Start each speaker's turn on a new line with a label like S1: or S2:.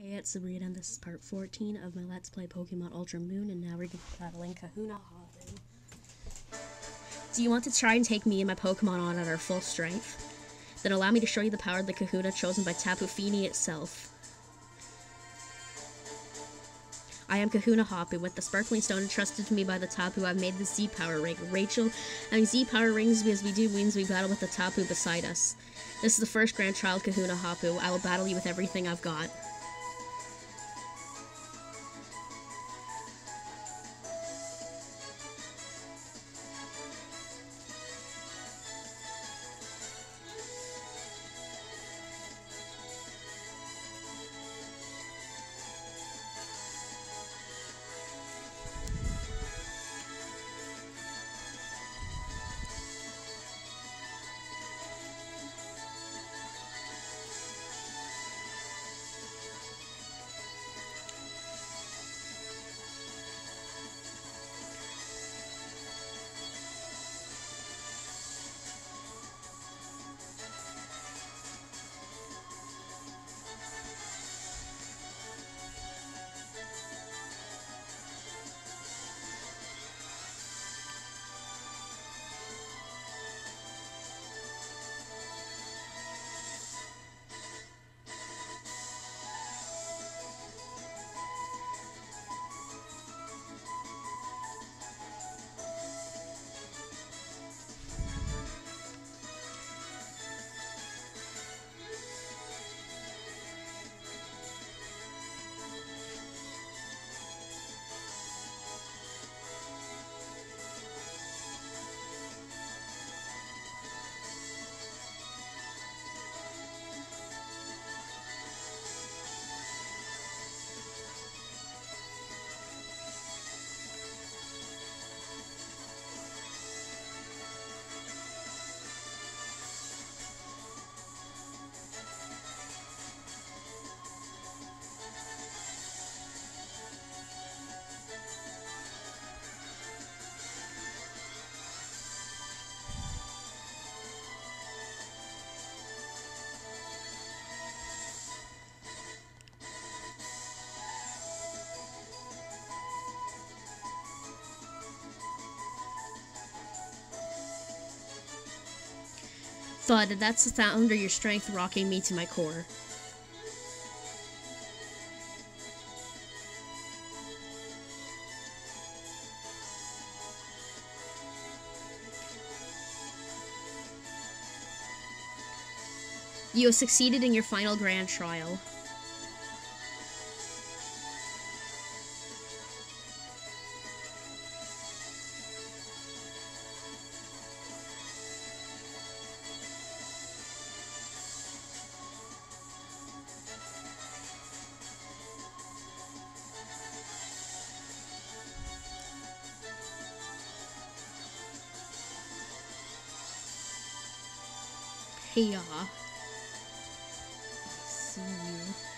S1: Hey, it's Sabrina, and this is part 14 of my Let's Play Pokemon Ultra Moon, and now we're battling Kahuna Hapu. Do you want to try and take me and my Pokemon on at our full strength? Then allow me to show you the power of the Kahuna chosen by Tapu Fini itself. I am Kahuna Hapu. With the Sparkling Stone entrusted to me by the Tapu, I've made the Z Power Ring. Rachel, having Z Power Rings because we do means we battle with the Tapu beside us. This is the first Grand Child Kahuna Hapu. I will battle you with everything I've got. Thud, that's the sound of your strength rocking me to my core. You have succeeded in your final grand trial. payoff. See you